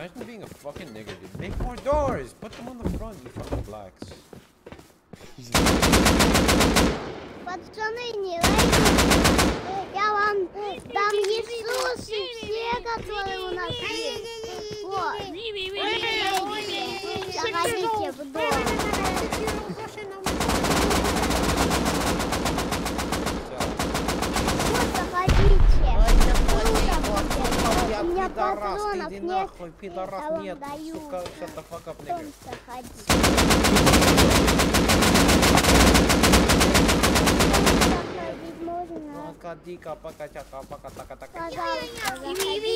Imagine being a fucking nigger, dude. Make more doors! Put them on the front, you fucking blacks. Пацаны, не лайте. Я вам дам Иисус и все, которые у нас есть. Вот. Заходите в дом. Пидорас, иди нахуй, пидорас, нет, сука, shut the fuck up, nigga. Пока дика, пока тяка, пока така така. Ими, ими,